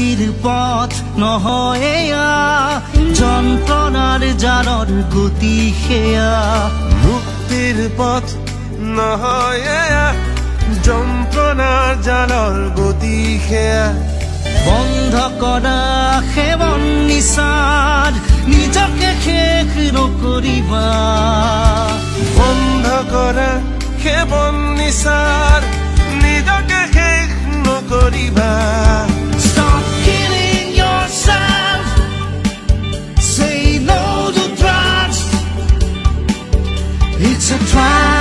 মুক্তিৰ পথ নহয় যন্ত্ৰণাৰ জালৰ গতি সেয়া। মুক্তিৰ পথ নহয় এয়া যন্ত্ৰণাৰ জালৰ গতি সেয়া। বন্ধ কৰা সেৱন নিচাৰ নিজকে শেষ নকৰিবা বন্ধ কৰা সেৱন নিচাৰ It's a trial.